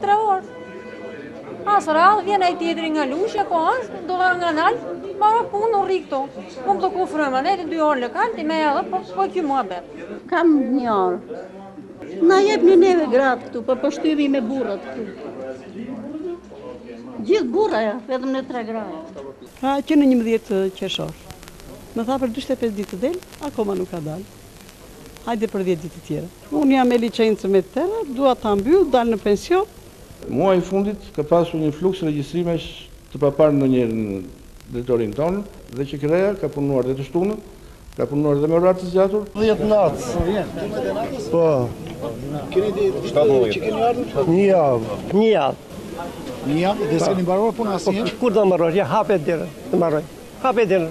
Tre orë. S'ka radhë, vjen tjetri nga Lushnja, po është, do dhe nga nalt, mbaron punë u rikë to. Unë të ku frëmë, në edhe dy orë lëkal, ti me edhe, po po kjo mua betë. Kam një orë. Na jep një neve gratë këtu, po po shtyhemi me burrat këtu. Gjithë burra ja, vetëm ne tre gratë. Pra, që në njëmbëdhjetë qershor. Më tha për 25 ditë të del, akoma nuk ka dalë. Hajde për dhjetë ditë tjera. Unë jam me licencë me të tëra, dua ta mbyll, dal në pension. Muaj i fundit ka pasur një fluks regjistrimesh të paparë ndonjëherë në drejtorinë tonë dhe QKR-ja ka punuar dhe të shtunën, ka punuar dhe me orar të zgjatur. Dhjetë natë. Po. Keni ditë që keni ardhur? Një javë. Një javë. Një javë dhe s'keni mbaruar punën asnjëherë? Kur do mbaroj? Ja hape derën, të mbaroj. Hape derën.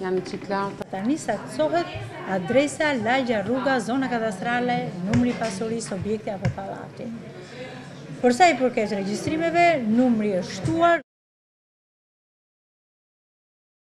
Janë ngjitur lart. Tani saktësohet adresa, lagja, rruga, zona kadastrale, numri i pasurisë, objekti apo pallati. Për sa i përket regjistrimeve, numri është shtuar.